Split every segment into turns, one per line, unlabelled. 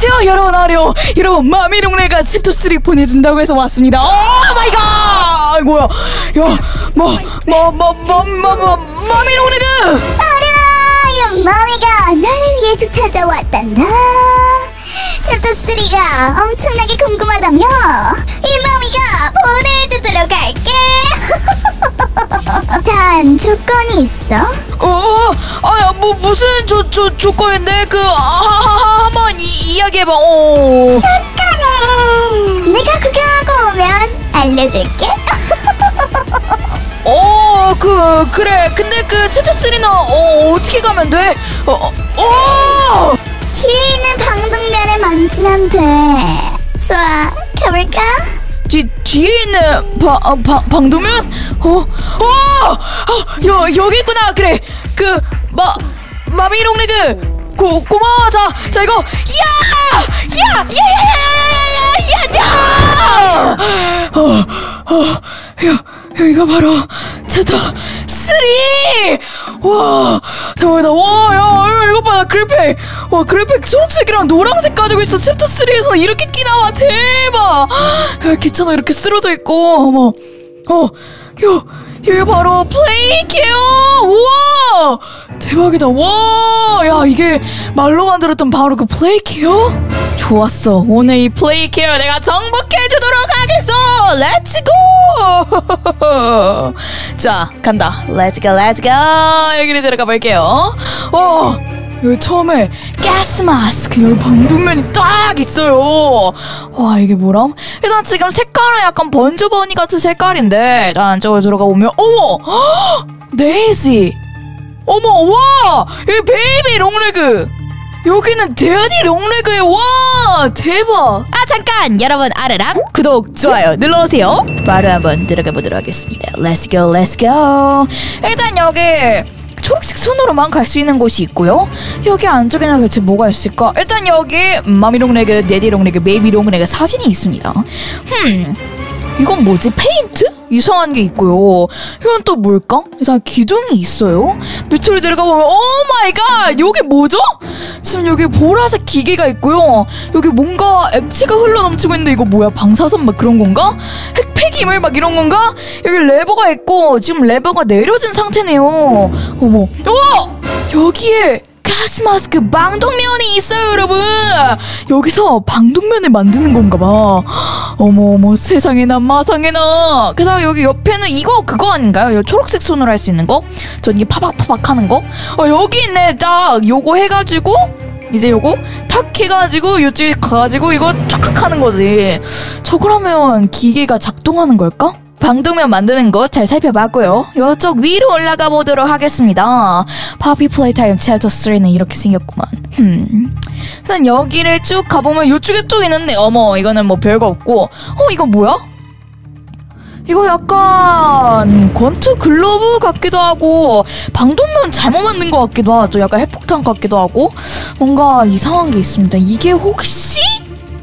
안녕하세요 여러분. 아려 여러분 마미롱네가 챕터 3 보내준다고 해서 왔습니다. Oh my god! 뭐야. 야뭐뭐뭐뭐뭐뭐 마미롱레그가!
아라, 마미가 날 위해서 찾아왔단다. 챕터 3가 엄청나게 궁금하다며 이 마미가 보내주도록 할게. 단 조건이 있어.
어, 아야 뭐 무슨 조, 조, 조건인데? 그 아, 아, 한
알려줄게.
어, 그 그래. 근데 그 챕터 3는 어, 어떻게 가면 돼? 어, 어, 어!
뒤에 있는 방독면을 만지면 돼. 좋아, 가볼까?
뒤 뒤에 있는 바, 아, 바 방도면? 어, 어, 아, 여 여기 있구나. 그래. 그 마 마미롱레그 고 고마워. 자, 자 이거 야, 야, 야, 야, 야, 야, 야, 야. 어, 어, 여 여기가 바로 챕터 3! 와, 대박이다. 와, 야, 이거 봐, 나 그래픽. 와, 그래픽 초록색이랑 노란색 가지고 있어. 챕터 3에서는 이렇게 끼 나와. 대박. 야, 기차도 이렇게 쓰러져 있고, 어머. 어, 요, 여기 바로 플레이케어! 우와! 대박이다. 와! 야, 이게 말로 만들었던 바로 그 플레이케어? 좋았어. 오늘 이 플레이케어 내가 정복해주도록 하겠어! Let's go! 자, 간다. Let's go, let's go! 여기로 들어가 볼게요. 어! 여기 처음에 가스 마스크 여기 방독면이 딱 있어요. 와 이게 뭐람? 일단 지금 색깔은 약간 번조버니 같은 색깔인데 일단 저기 들어가 보면 어머! 헉! 네이지. 어머 와! 여기 베이비 롱레그! 여기는 대디 롱레그에 와 대박! 아 잠깐! 여러분 아려랑 구독 좋아요 눌러오세요. 바로 한번 들어가 보도록 하겠습니다. Let's go. 일단 여기 초록색 손으로만 갈 수 있는 곳이 있고요. 여기 안쪽에는 대체 뭐가 있을까? 일단 여기 마미롱레그, 대디롱레그, 베이비롱레그 사진이 있습니다. 흠, 이건 뭐지? 페인트? 이상한 게 있고요. 이건 또 뭘까? 일단 기둥이 있어요. 밑으로 내려가 보면 oh my god! 여기 뭐죠? 지금 여기 보라색 기계가 있고요. 여기 뭔가 액체가 흘러 넘치고 있는데 이거 뭐야? 방사선 막 그런 건가? 핵폐기물 막 이런 건가? 여기 레버가 있고 지금 레버가 내려진 상태네요. 어머. 어! 여기에 가스 마스크 방독면이 있어요, 여러분. 여기서 방독면을 만드는 건가 봐. 어머 어머 세상에나 마상에나. 그 다음 여기 옆에는 이거 그거 아닌가요? 이 초록색 손으로 할 수 있는 거? 전 이게 파박파박 하는 거? 어 여기 있네. 딱 요거 해가지고 이제 요거 탁 해가지고 요쪽에 가가지고 이거 쫙 하는 거지. 저걸 하면 기계가 작동하는 걸까? 방독면 만드는 것 잘 살펴봤고요. 이쪽 위로 올라가 보도록 하겠습니다. 파피 플레이타임 챕터 3는 이렇게 생겼구만. 흠. 일단 여기를 쭉 가보면 이쪽에 또 있는데 어머 이거는 뭐 별거 없고 어 이건 뭐야? 이거 약간 권투 글러브 같기도 하고 방독면 잘못 만든 것 같기도 하고 약간 핵폭탄 같기도 하고 뭔가 이상한 게 있습니다. 이게 혹시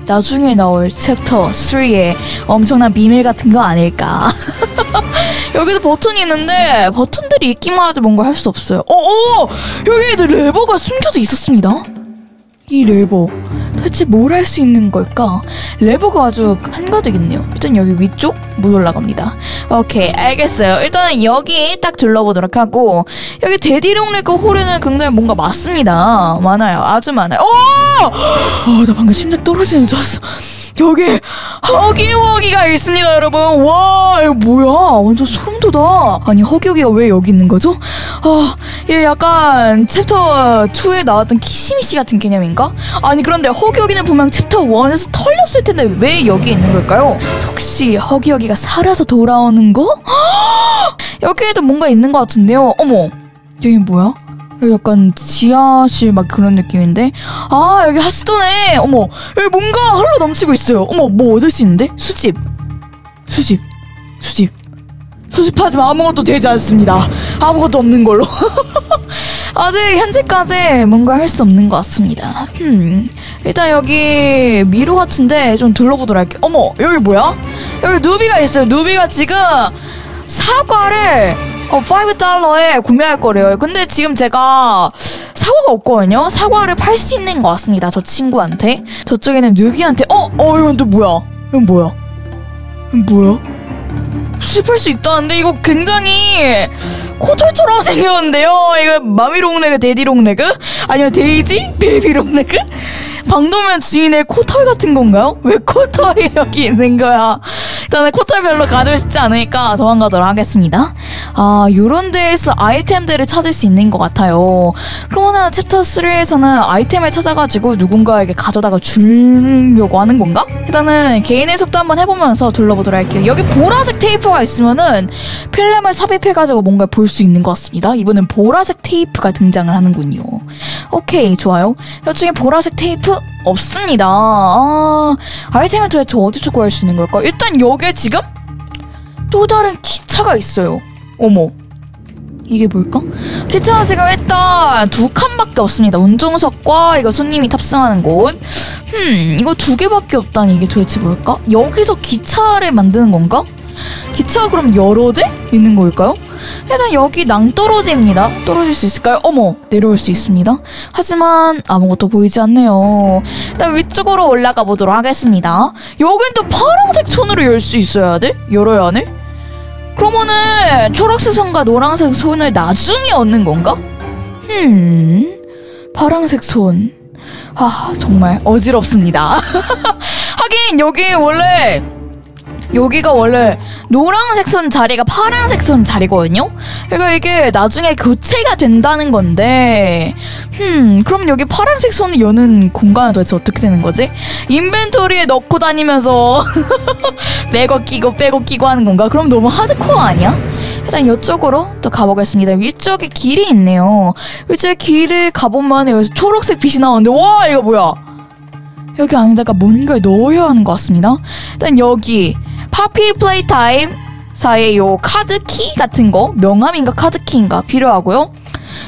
나중에 나올 챕터 3의 엄청난 비밀 같은 거 아닐까? 여기도 버튼이 있는데 버튼들이 있기만 하지 뭔가 할 수 없어요. 어, 어! 여기에도 레버가 숨겨져 있었습니다. 이 레버 대체 뭘 할 수 있는 걸까? 레버가 아주 한가득 있네요. 일단 여기 위쪽 못 올라갑니다. 오케이 알겠어요. 일단 여기 딱 둘러보도록 하고 여기 데디롱레그 홀에는 굉장히 뭔가 많습니다. 많아요. 아주 많아요. 오! 어, 나 방금 심장 떨어지는 줄 알았어. 여기 허기허기가 있습니다 여러분 와 이거 뭐야 완전 소름 돋아 아니 허기허기가 왜 여기 있는 거죠? 아 얘 약간 챕터 2에 나왔던 키시미시 같은 개념인가? 아니 그런데 허기허기는 분명 챕터 1에서 털렸을 텐데 왜 여기 있는 걸까요? 혹시 허기허기가 살아서 돌아오는 거? 여기에도 뭔가 있는 것 같은데요 어머 여기 뭐야? 약간 지하실 막 그런 느낌인데? 아 여기 핫스톤에 어머 여기 뭔가 흘러 넘치고 있어요. 어머 뭐 얻을 수 있는데? 수집. 수집. 수집. 수집하지만 아무것도 되지 않습니다. 아무것도 없는 걸로. 아직 현재까지 뭔가 할 수 없는 것 같습니다. 음 일단 여기 미로 같은데 좀 둘러보도록 할게요. 어머 여기 뭐야? 여기 누비가 있어요. 누비가 지금 사과를 어, 5달러에 구매할 거래요. 근데 지금 제가 사과가 없거든요. 사과를 팔 수 있는 것 같습니다. 저 친구한테. 저쪽에는 뉴비한테 어, 어 이건 또 뭐야? 이건 뭐야? 이건 뭐야? 수입할 수 있다는데 이거 굉장히 코털처럼 생겼는데요. 이거 마미롱레그, 데디롱레그? 아니면 데이지? 베이비롱레그? 방독면 주인의 코털 같은 건가요? 왜 코털이 여기 있는 거야? 일단은 코털 별로 가지고 싶지 않으니까 도망가도록 하겠습니다. 아, 요런 데에서 아이템들을 찾을 수 있는 것 같아요. 그러면은 챕터 3에서는 아이템을 찾아가지고 누군가에게 가져다가 주려고 하는 건가? 일단은 개인의 속도 한번 해보면서 둘러보도록 할게요. 여기 보라색 테이프가 있으면은 필름을 삽입해가지고 뭔가 볼 수 있는 것 같습니다. 이번엔 보라색 테이프가 등장을 하는군요. 오케이, 좋아요. 이쪽에 보라색 테이프 없습니다. 아, 아이템을 도대체 어디서 구할 수 있는 걸까? 일단 여기에 지금 또 다른 기차가 있어요. 어머. 이게 뭘까? 기차가 지금 일단 두 칸밖에 없습니다. 운종석과 이거 손님이 탑승하는 곳. 흠, 이거 두 개밖에 없다니 이게 도대체 뭘까? 여기서 기차를 만드는 건가? 기차가 그럼 여러 대 있는 걸까요? 일단 여기 낭떠러지입니다. 떨어질 수 있을까요? 어머, 내려올 수 있습니다. 하지만 아무것도 보이지 않네요. 일단 위쪽으로 올라가 보도록 하겠습니다. 여긴 또 파란색 손으로 열 수 있어야 돼? 열어야 하네? 그러면은 초록색 손과 노란색 손을 나중에 얻는 건가? 음, 파란색 손. 아, 정말 어지럽습니다. 하긴 여기 원래 여기가 원래 노란색 손 자리가 파란색 손 자리거든요? 그러니까 이게 나중에 교체가 된다는 건데, 음, 그럼 여기 파란색 손을 여는 공간은 도대체 어떻게 되는 거지? 인벤토리에 넣고 다니면서 빼고 끼고 빼고 끼고 하는 건가? 그럼 너무 하드코어 아니야? 일단 이쪽으로 또 가보겠습니다. 위쪽에 길이 있네요. 위쪽에 길을 가보면 여기서 초록색 빛이 나오는데, 와, 이거 뭐야? 여기 안에다가 뭔가를 넣어야 하는 것 같습니다. 일단 여기 파피 플레이 타임 사이에 요 카드 키 같은 거 명함인가 카드 키인가 필요하고요.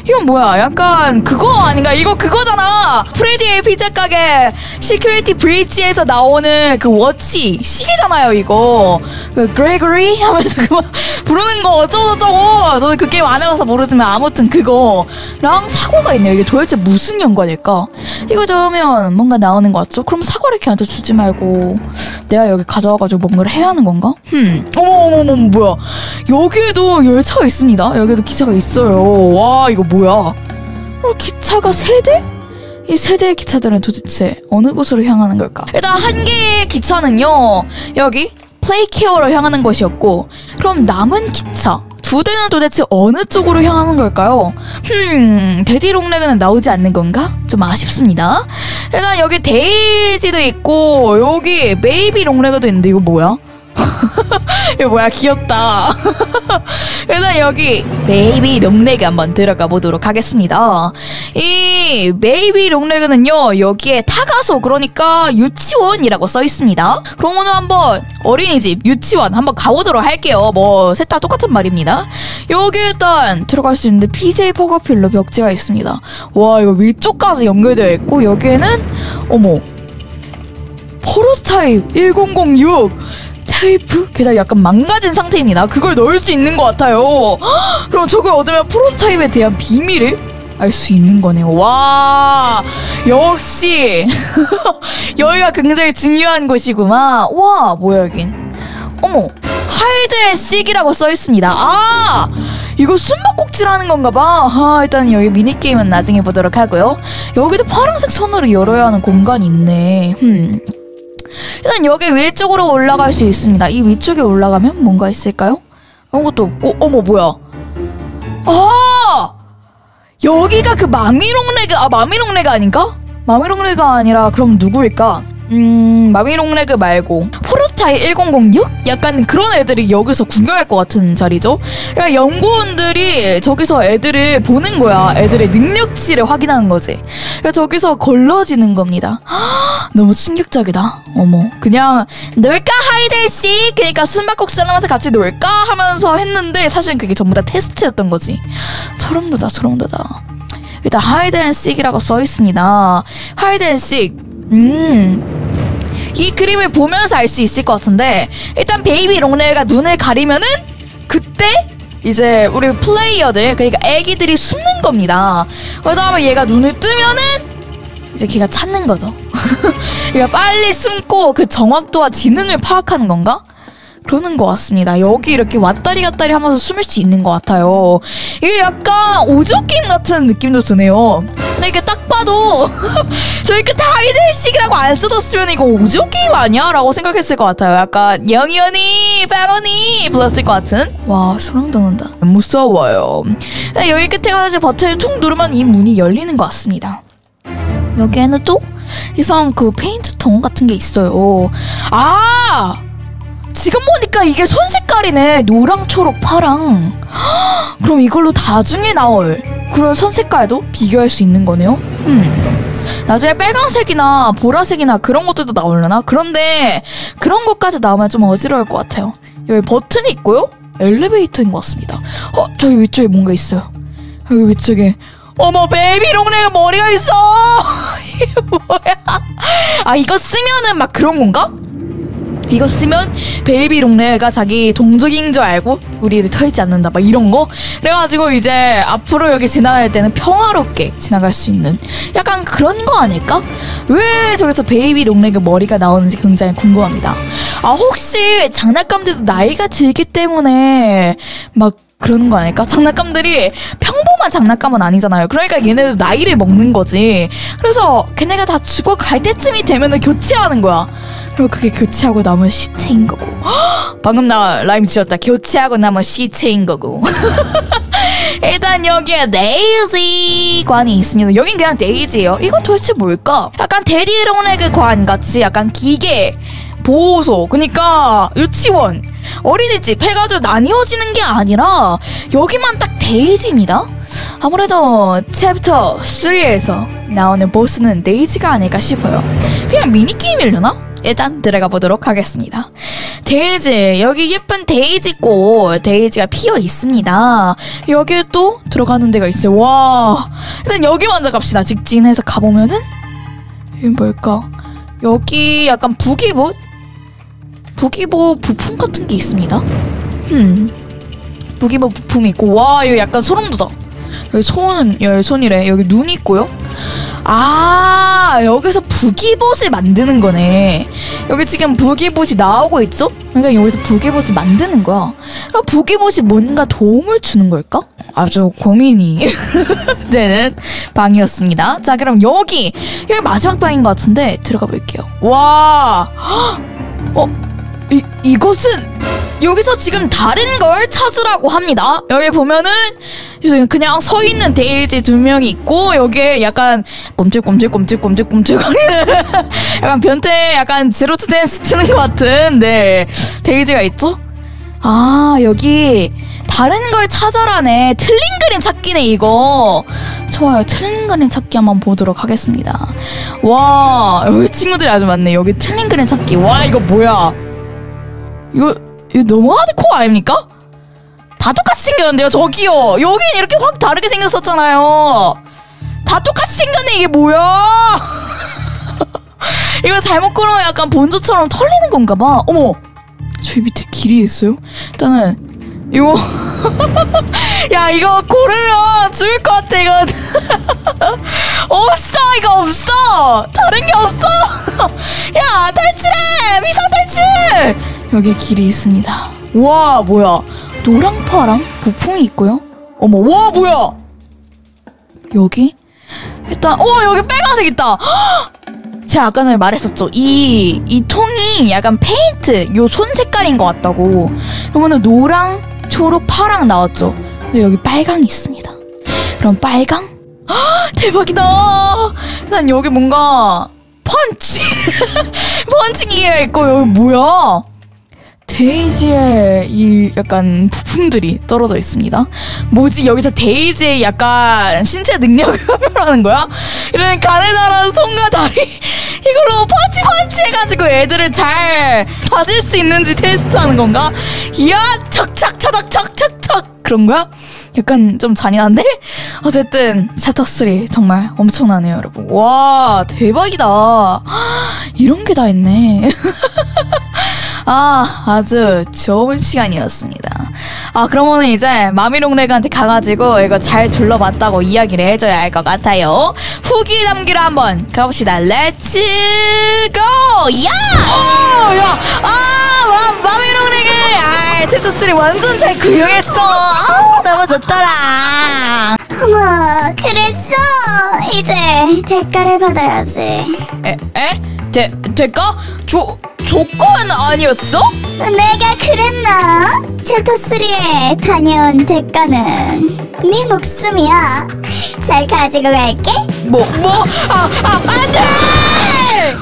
이건 뭐야? 약간 그거 아닌가? 이거 그거잖아. 프레디의 피자 가게 Security Breach에서 나오는 그 워치 시계잖아요. 이거 그 그레고리 하면서 그거 부르는 거 어쩌고저쩌고. 저는 그 게임 안 해봐서 모르지만 아무튼 그거랑 사과가 있네요. 이게 도대체 무슨 연관일까? 이거 넣으면 뭔가 나오는 것 같죠? 그럼 사과를 걔한테 주지 말고 내가 여기 가져와가지고 뭔가를 해야 하는 건가? 흠. 어머머머 뭐야? 여기에도 열차가 있습니다. 여기에도 기차가 있어요. 와 이거 뭐야? 어, 기차가 세 대? 이 세 대의 기차들은 도대체 어느 곳으로 향하는 걸까? 일단 한 개의 기차는요 여기 플레이케어로 향하는 것이었고 그럼 남은 기차 두 대는 도대체 어느 쪽으로 향하는 걸까요? 흠, 데디롱레그는 나오지 않는 건가? 좀 아쉽습니다. 일단 여기 데이지도 있고 여기 베이비 롱레그도 있는데 이거 뭐야? 뭐야 귀엽다. 일단 여기 베이비 롱레그 한번 들어가 보도록 하겠습니다. 이 베이비 롱레그는요 여기에 탁아소 그러니까 유치원이라고 써 있습니다. 그럼 오늘 한번 어린이집 유치원 한번 가보도록 할게요. 뭐 셋 다 똑같은 말입니다. 여기 일단 들어갈 수 있는데 PJ 퍼그어필러 벽지가 있습니다. 와 이거 위쪽까지 연결되어 있고 여기에는 어머 프로토타입 1006 테이프? 게다가 약간 망가진 상태입니다. 그걸 넣을 수 있는 것 같아요. 헉, 그럼 저걸 얻으면 프로토타입에 대한 비밀을 알 수 있는 거네요. 와, 역시 여기가 굉장히 중요한 곳이구만. 와, 뭐야 여긴? 어머, hide and seek이라고 써 있습니다. 아, 이거 숨바꼭질 하는 건가 봐. 아, 일단 여기 미니 게임은 나중에 보도록 하고요. 여기도 파란색 선으로 열어야 하는 공간이 있네. 흠. 일단 여기 위쪽으로 올라갈 수 있습니다. 이 위쪽에 올라가면 뭔가 있을까요? 아무것도 없고 어머 뭐야? 아 여기가 그 마미롱레그 아 마미롱레그 아닌가? 마미롱레가 아니라 그럼 누구일까? 음 마미롱레그 말고 포르타이 1006? 약간 그런 애들이 여기서 구경할 것 같은 자리죠. 그러니까 연구원들이 저기서 애들을 보는 거야. 애들의 능력치를 확인하는 거지. 그러니까 저기서 걸러지는 겁니다. 너무 충격적이다. 어머, 그냥 놀까 hide and seek. 그러니까 숨바꼭질 하면서 같이 놀까 하면서 했는데 사실 그게 전부 다 테스트였던 거지. 소름 돋아, 소름 돋아. 일단 hide and seek이라고 써 있습니다. hide and seek. 음. 이 그림을 보면서 알 수 있을 것 같은데 일단 베이비 롱레그가 눈을 가리면은 그때 이제 우리 플레이어들 그러니까 애기들이 숨는 겁니다. 그다음에 얘가 눈을 뜨면은 이제 걔가 찾는 거죠. 그러니까 빨리 숨고 그 정확도와 지능을 파악하는 건가? 그러는 것 같습니다. 여기 이렇게 왔다리 갔다리 하면서 숨을 수 있는 것 같아요. 이게 약간 게임 같은 느낌도 드네요. 근데 이게 딱 봐도 저렇게 다이제식이라고 안 써뒀으면 이거 오징어 게임 아니야? 라고 생각했을 것 같아요. 약간 영희 언니, 빵 언니 불렀을 것 같은. 와 소름 돋는다. 무서워요. 근데 여기 끝에 가서 버튼을 툭 누르면 이 문이 열리는 것 같습니다. 여기에는 또 이상 그 페인트통 같은 게 있어요. 아! 지금 보니까 이게 손 색깔이네. 노랑, 초록, 파랑. 헉, 그럼 이걸로 나중에 나올 그런 손 색깔도 비교할 수 있는 거네요. 음. 나중에 빨강색이나 보라색이나 그런 것들도 나오려나? 그런데 그런 것까지 나오면 좀 어지러울 것 같아요. 여기 버튼이 있고요. 엘리베이터인 것 같습니다. 어, 저기 위쪽에 뭔가 있어요. 여기 위쪽에 어머 베이비 롱레그 머리가 있어. 이게 뭐야? 아 이거 쓰면은 막 그런 건가? 이거 쓰면 베이비 롱레그가 자기 동족인 줄 알고 우리를 털지 않는다 막 이런 거 그래가지고 이제 앞으로 여기 지나갈 때는 평화롭게 지나갈 수 있는 약간 그런 거 아닐까? 왜 저기서 베이비 롱레그 머리가 나오는지 굉장히 궁금합니다 아 혹시 장난감들도 나이가 들기 때문에 막 그러는 거 아닐까? 장난감들이 평범한 장난감은 아니잖아요. 그러니까 얘네도 나이를 먹는 거지. 그래서 걔네가 다 죽어갈 때쯤이 되면은 교체하는 거야. 그리고 그게 교체하고 남은 시체인 거고. 헉! 방금 나 라임 지었다. 교체하고 남은 시체인 거고. 일단 여기에 데이지 관이 있습니다. 여긴 그냥 데이지예요. 이건 도대체 뭘까? 약간 데디롱레그 관 같이 약간 기계 보호소 그러니까 유치원 어린이집 해가지고 나뉘어지는 게 아니라 여기만 딱 데이지입니다. 아무래도 챕터 3에서 나오는 보스는 데이지가 아닐까 싶어요. 그냥 미니게임이려나? 일단 들어가 보도록 하겠습니다. 데이지 여기 예쁜 데이지 꽃 데이지가 피어 있습니다. 여기에 또 들어가는 데가 있어요. 와 일단 여기 먼저 갑시다. 직진해서 가보면은 이게 뭘까? 여기 약간 부기봇 부기보 부품 같은 게 있습니다. 음. 부기보 부품이 있고 와 이거 약간 소름 돋아. 여기 손 여기 손이래. 여기 눈이 있고요. 아 여기서 부기봇을 만드는 거네. 여기 지금 부기봇이 나오고 있죠? 그러니까 여기서 부기봇을 만드는 거야. 그럼 부기봇이 뭔가 도움을 주는 걸까? 아주 고민이 되는 방이었습니다. 자 그럼 여기 여기 마지막 방인 것 같은데 들어가 볼게요. 와, 어 이, 이것은 여기서 지금 다른 걸 찾으라고 합니다. 여기 보면은 그냥 서 있는 데이지 두 명이 있고 여기에 약간 꼼찔꼼찔꼼찔꼼찔꼼찔 약간 변태 약간 제로투 댄스 치는 것 같은 네 데이지가 있죠. 아 여기 다른 걸 찾아라네. 틀린 그림 찾기네 이거. 좋아요. 틀린 그림 찾기 한번 보도록 하겠습니다. 와 여기 친구들이 아주 많네. 여기 틀린 그림 찾기. 와 이거 뭐야 이거 이거 너무 하드코어 아닙니까? 다 똑같이 생겼는데요 저기요. 여긴 이렇게 확 다르게 생겼었잖아요. 다 똑같이 생겼네 이게 뭐야? 이거 잘못 그러면 약간 본조처럼 털리는 건가 봐. 어머 저기 밑에 길이 있어요? 일단은 이거 야 이거 고르면 죽을 것 같아 이거. 없어 이거 없어. 다른 게 없어. 야 탈출해! 비상 탈출 여기에 길이 있습니다 와 뭐야 노랑파랑 부품이 있고요 어머 와 뭐야 여기 일단 어 여기 빨간색 있다 제가 아까 전에 말했었죠. 이, 이 통이 약간 페인트, 요 손 색깔인 것 같다고. 그러면은 노랑, 초록, 파랑 나왔죠. 근데 여기 빨강이 있습니다. 그럼 빨강? 헉, 대박이다! 난 여기 뭔가, 펀치! 펀치기가 있고, 여기 뭐야? 데이지의 이 약간 부품들이 떨어져 있습니다. 뭐지 여기서 데이지의 약간 신체 능력을 표현하는 거야? 이런 가느다란 손과 다리 이걸로 펀치 펀치 해가지고 애들을 잘 가질 수 있는지 테스트하는 건가? 이야 척척 처덕 척척척 그런 거야? 약간 좀 잔인한데? 어쨌든 챕터 3 정말 엄청나네요 여러분 와 대박이다 이런 게 다 있네 아, 아주 좋은 시간이었습니다. 아, 그러면 이제 마미롱렉한테 가가지고 이거 잘 둘러봤다고 이야기를 해줘야 할 것 같아요. 후기 남기로 한번 가봅시다. Let's go! 야! 어, 야! 아, 마, 마미롱렉을! 아, 챕터 3 완전 잘 구경했어. 아우, 너무 좋더라.
어머, 그랬어. 이제 대가를 받아야지.
에? 에? 대, 대가? 조, 조건 아니었어?
내가 그랬나? 챕터 3에 다녀온 대가는 네 목숨이야. 잘 가지고 갈게.
뭐, 뭐? 아, 아, 안 돼!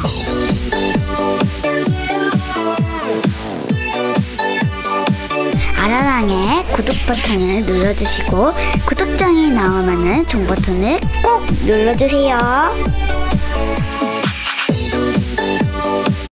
아라랑의 구독 버튼을 눌러주시고 구독장이 나오면은 종 버튼을 꼭 눌러주세요.